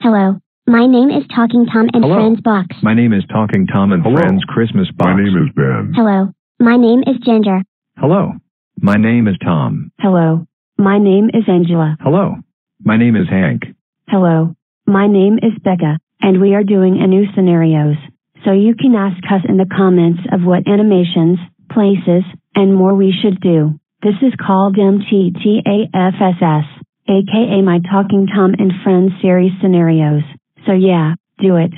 Hello. My name is Talking Tom and Hello. Friends Box. My name is Talking Tom and Hello. Friends Christmas Box. My name is Ben. Hello. My name is Ginger. Hello. My name is Tom. Hello. My name is Angela. Hello. My name is Hank. Hello. My name is Becca, and we are doing a new scenarios. So you can ask us in the comments of what animations, places, and more we should do. This is called MTTAFSS, aka my Talking Tom and Friends series scenarios. So yeah, do it.